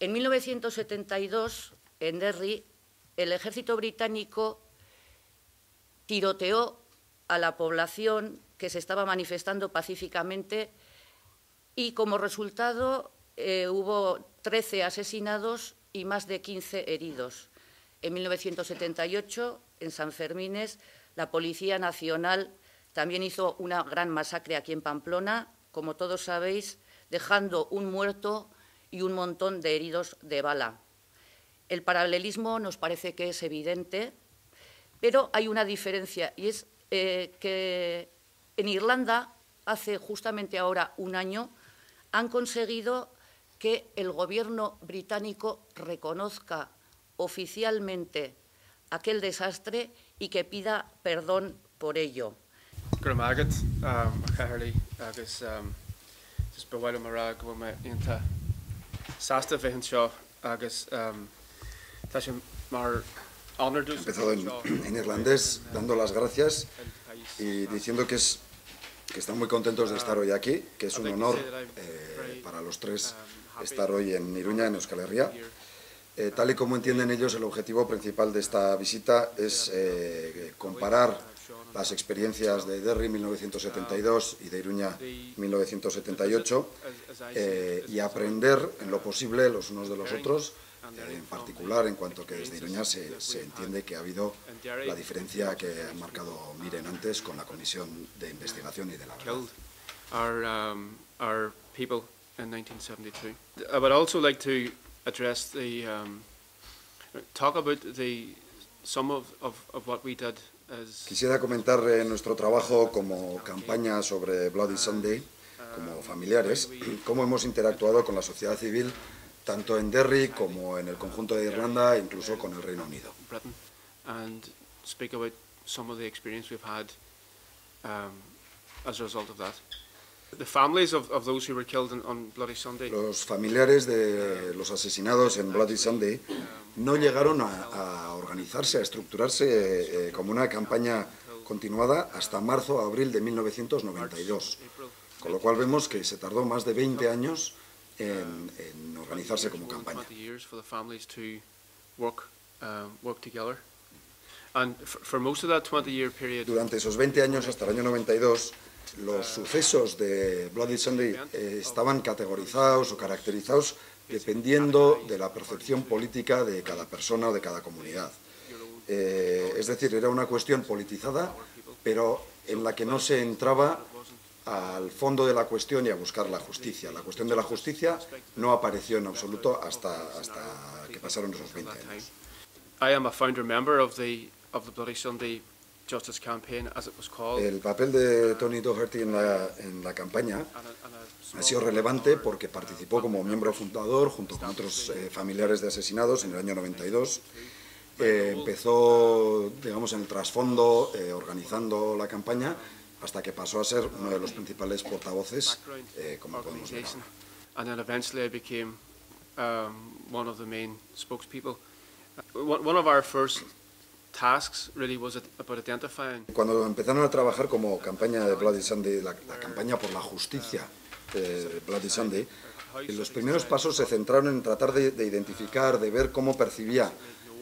En 1972, en Derry, el ejército británico tiroteó a la población que se estaba manifestando pacíficamente y como resultado eh, hubo 13 asesinados y más de 15 heridos. En 1978, en San Fermines, la Policía Nacional también hizo una gran masacre aquí en Pamplona, como todos sabéis, dejando un muerto y un montón de heridos de bala. El paralelismo nos parece que es evidente, pero hay una diferencia y es eh, que en Irlanda, hace justamente ahora un año, han conseguido que el gobierno británico reconozca oficialmente aquel desastre y que pida perdón por ello. Sasta fihin seo agus um, tá sin mar empezado en, en, irlandés dando las gracias y diciendo que, es, que están muy contentos de estar hoy aquí, que es un honor eh, para los tres estar hoy en Iruña, en Euskal Herria. Eh, tal y como entienden ellos, el objetivo principal de esta visita es eh, comparar las experiencias de Derry 1972 y de Iruña 1978 eh, y aprender en lo posible los unos de los otros en particular en cuanto que desde Iruña se, se, entiende que ha habido la diferencia que ha marcado Miren antes con la Comisión de Investigación y de la Verdad. Um, in 1972. I would also like to address the um, talk about the some of, of, of what we did as Quisiera comentar eh, nuestro trabajo como campaña sobre Bloody Sunday, como familiares, cómo hemos interactuado con la sociedad civil tanto en Derry como en el conjunto de Irlanda, incluso con el Reino Unido. Los familiares de los asesinados en Bloody Sunday no llegaron a, a organizarse, a estructurarse eh, como una campaña continuada hasta marzo o abril de 1992. Con lo cual vemos que se tardó más de 20 años en, en organizarse como campaña. Durante esos 20 años, hasta el año 92, los sucesos de Bloody Sunday eh, estaban categorizados o caracterizados dependiendo de la percepción política de cada persona o de cada comunidad. Eh, es decir, era una cuestión politizada, pero en la que no se entraba al fondo de la cuestión y a buscar la justicia. La cuestión de la justicia no apareció en absoluto hasta, hasta que pasaron esos 20 años. El papel de Tony Doherty en la, en la campaña ha sido relevante porque participó como miembro fundador junto con otros eh, familiares de asesinados en el año 92. Eh, empezó, digamos, en el trasfondo, eh, organizando la campaña hasta que pasó a ser uno de los principales portavoces, eh, como podemos ver identifying. Cuando empezaron a trabajar como campaña de Bloody Sunday, la, la campaña por la justicia de Bloody Sunday, los primeros pasos se centraron en tratar de, de identificar, de ver cómo percibía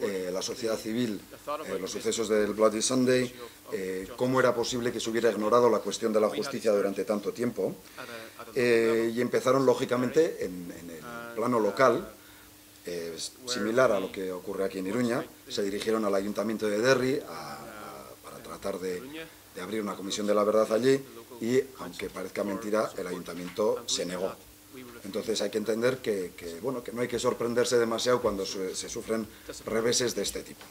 eh, la sociedad civil, eh, los sucesos del Bloody Sunday, eh, cómo era posible que se hubiera ignorado la cuestión de la justicia durante tanto tiempo. Y empezaron, lógicamente, en, en el plano local, similar a lo que ocurre aquí en Iruña, se dirigieron al Ayuntamiento de Derry para tratar de, abrir una comisión de la verdad allí y, aunque parezca mentira, el Ayuntamiento se negó. Entonces hay que entender que, que, bueno, que no hay que sorprenderse demasiado cuando se, se sufren reveses de este tipo.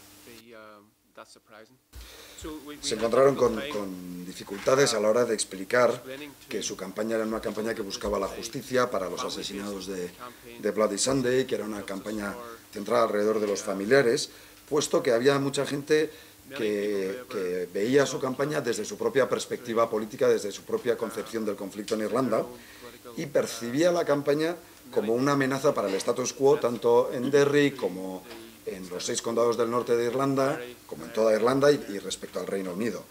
Se encontraron con, dificultades a la hora de explicar que su campaña era una campaña que buscaba la justicia para los asesinados de, de Bloody Sunday, que era una campaña centrada alrededor de los familiares, puesto que había mucha gente que, que, veía su campaña desde su propia perspectiva política, desde su propia concepción del conflicto en Irlanda, y percibía la campaña como una amenaza para el status quo, tanto en Derry como en los seis condados del norte de Irlanda, como en toda Irlanda y, respecto al Reino Unido.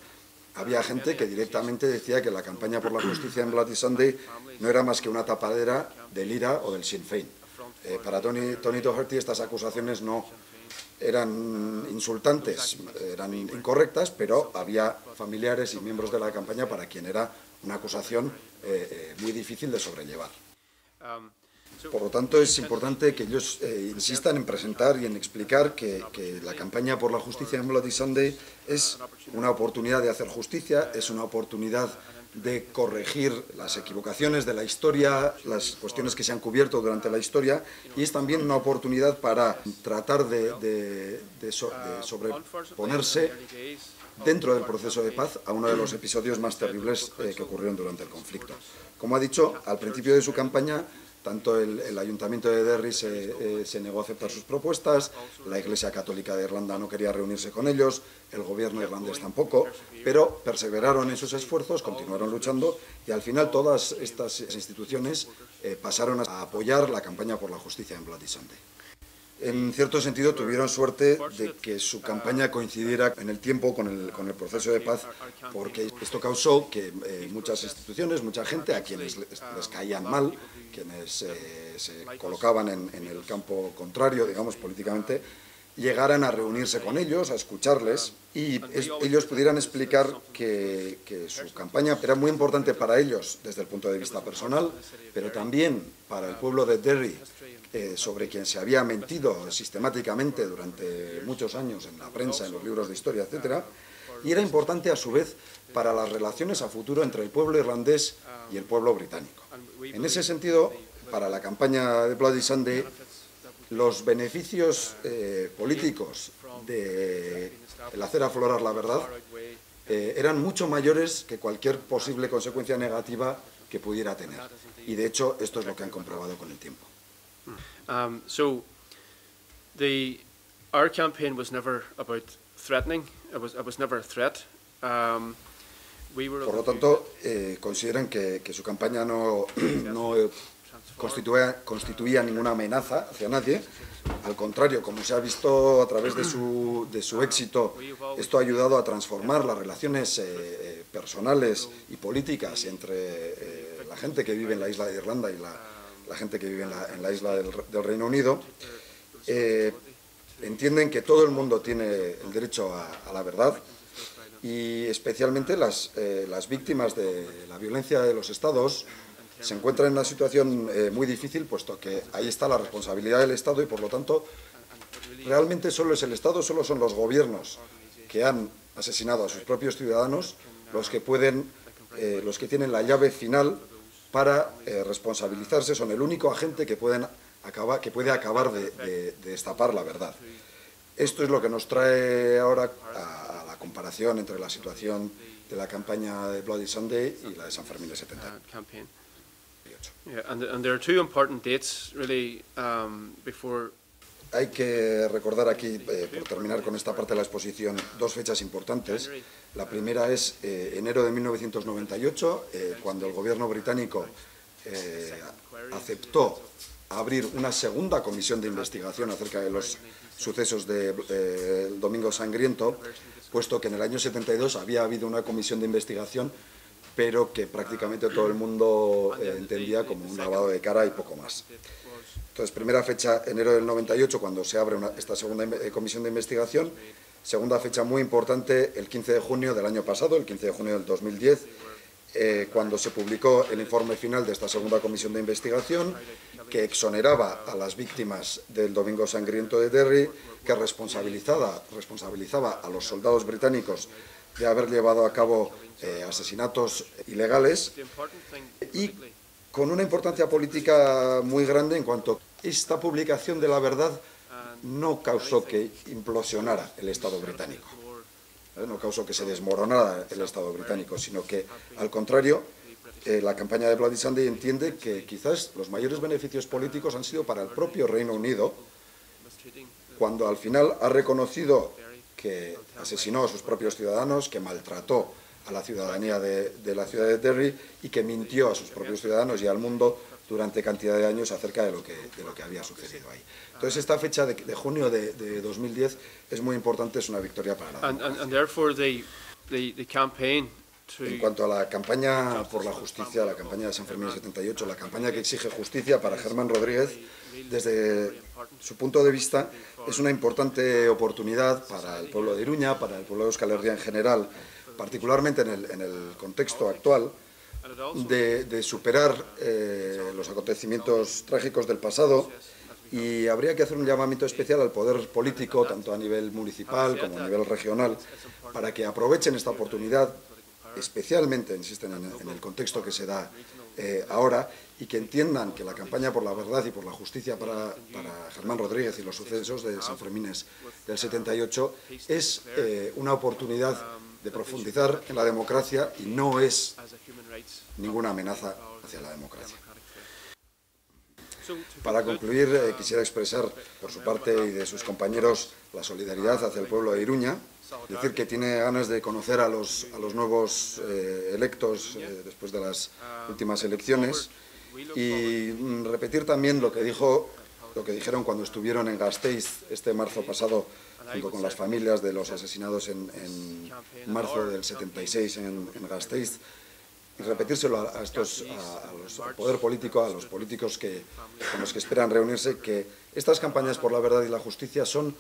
Había gente que directamente decía que la campaña por la justicia en Bloody Sunday no era más que una tapadera del IRA o del Sinn Féin. Eh, para Tony, Tony Doherty estas acusaciones no eran insultantes, eran incorrectas, pero había familiares y miembros de la campaña para quien era una acusación eh, eh, muy difícil de sobrellevar. Por lo tanto, es importante que ellos eh, insistan en presentar y en explicar que, la campaña por la justicia en Bloody Sunday es una oportunidad de hacer justicia, es una oportunidad de corregir las equivocaciones de la historia, las cuestiones que se han cubierto durante la historia, y es también una oportunidad para tratar de, de sobreponerse dentro del proceso de paz a uno de los episodios más terribles eh, que ocurrieron durante el conflicto. Como ha dicho, al principio de su campaña tanto el, Ayuntamiento de Derry se, eh, se, negó a aceptar sus propuestas, la Iglesia Católica de Irlanda no quería reunirse con ellos, el gobierno irlandés tampoco, pero perseveraron en sus esfuerzos, continuaron luchando y al final todas estas instituciones eh, pasaron a apoyar la campaña por la justicia en Bloody Sunday en cierto sentido tuvieron suerte de que su campaña coincidiera en el tiempo con el, con el proceso de paz, porque esto causó que eh, muchas instituciones, mucha gente a quienes les, caían mal, quienes eh, se colocaban en, el campo contrario, digamos, políticamente, llegaran a reunirse con ellos, a escucharles y ellos pudieran explicar que, que, su campaña era muy importante para ellos desde el punto de vista personal, pero también para el pueblo de Derry, eh, sobre quien se había mentido sistemáticamente durante muchos años en la prensa, en los libros de historia, etc. Y era importante a su vez para las relaciones a futuro entre el pueblo irlandés y el pueblo británico. En ese sentido, para la campaña de Bloody Sunday, los beneficios eh, políticos de el hacer aflorar la verdad eh, eran mucho mayores que cualquier posible consecuencia negativa que pudiera tener. Y de hecho, esto es lo que han comprobado con el tiempo. Um, so, the our campaign was never about threatening. It was, it was never a threat. Um, we were Por lo tanto, eh, consideran que, que, su campaña no, no constituía, constituía ninguna amenaza hacia nadie. Al contrario, como se ha visto a través de su, de su éxito, esto ha ayudado a transformar las relaciones eh, personales y políticas entre eh, la gente que vive en la isla de Irlanda y la, la gente que vive en la, isla del, Reino Unido, eh, entienden que todo el mundo tiene el derecho a, a la verdad y especialmente las, eh, las, víctimas de la violencia de los estados se encuentran en una situación eh, muy difícil, puesto que ahí está la responsabilidad del Estado y por lo tanto realmente solo es el Estado, solo son los gobiernos que han asesinado a sus propios ciudadanos los que pueden, eh, los que tienen la llave final para eh, responsabilizarse, son el único agente que, pueden acabar, que puede acabar de, de, de, destapar la verdad. Esto es lo que nos trae ahora a, a, la comparación entre la situación de la campaña de Bloody Sunday y la de San Fermín de 70. Yeah, and, and there are two important dates really um, before hay que recordar aquí, eh, por terminar con esta parte de la exposición, dos fechas importantes. La primera es eh, enero de 1998, eh, cuando el gobierno británico eh, aceptó abrir una segunda comisión de investigación acerca de los sucesos del de, Domingo Sangriento, puesto que en el año 72 había habido una comisión de investigación, pero que prácticamente todo el mundo entendía como un lavado de cara y poco más. Entonces, primera fecha, enero del 98, cuando se abre esta segunda eh, comisión de investigación. Segunda fecha muy importante, el 15 de junio del año pasado, el 15 de junio del 2010, eh, cuando se publicó el informe final de esta segunda comisión de investigación, que exoneraba a las víctimas del Domingo Sangriento de Derry, que responsabilizaba a los soldados británicos de haber llevado a cabo eh, asesinatos ilegales y con una importancia política muy grande en cuanto esta publicación de la verdad no causó que implosionara el Estado británico, ¿eh? no causó que se desmoronara el Estado británico, sino que, al contrario, eh, la campaña de Bloody Sunday entiende que quizás los mayores beneficios políticos han sido para el propio Reino Unido, cuando al final ha reconocido que asesinó a sus propios ciudadanos, que maltrató a la ciudadanía de, de, la ciudad de Derry y que mintió a sus propios ciudadanos y al mundo durante cantidad de años acerca de lo que, de lo que había sucedido ahí. Entonces esta fecha de, de junio de, de, 2010 es muy importante, es una victoria para la and, En cuanto a la campaña por la justicia, la campaña de San Fermín 78, la campaña que exige justicia para Germán Rodríguez, desde su punto de vista, es una importante oportunidad para el pueblo de Iruña, para el pueblo de Euskal Herria en general, particularmente en el, contexto actual, de, superar eh, los acontecimientos trágicos del pasado y habría que hacer un llamamiento especial al poder político, tanto a nivel municipal como a nivel regional, para que aprovechen esta oportunidad especialmente, insisten, en, el contexto que se da eh, ahora, y que entiendan que la campaña por la verdad y por la justicia para, Germán Rodríguez y los sucesos de San Fermines del 78 es eh, una oportunidad de profundizar en la democracia y no es ninguna amenaza hacia la democracia. Para concluir, eh, quisiera expresar por su parte y de sus compañeros la solidaridad hacia el pueblo de Iruña, decir que tiene ganas de conocer a los, a los nuevos eh, electos eh, después de las últimas elecciones. Y mm, repetir también lo que dijo lo que dijeron cuando estuvieron en Gasteiz este marzo pasado junto con las familias de los asesinados en, marzo del 76 en, en Gasteiz y repetírselo a, estos, a, los, al poder político, a los políticos que, con los que esperan reunirse, que estas campañas por la verdad y la justicia son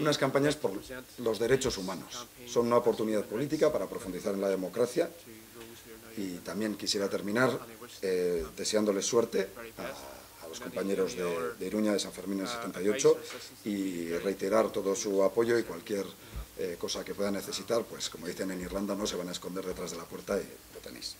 unas campañas por los derechos humanos. Son una oportunidad política para profundizar en la democracia y también quisiera terminar eh, deseándoles suerte a, los compañeros de, de, Iruña de San Fermín en 78 y reiterar todo su apoyo y cualquier eh, cosa que pueda necesitar, pues como dicen en Irlanda, no se van a esconder detrás de la puerta y lo tenéis.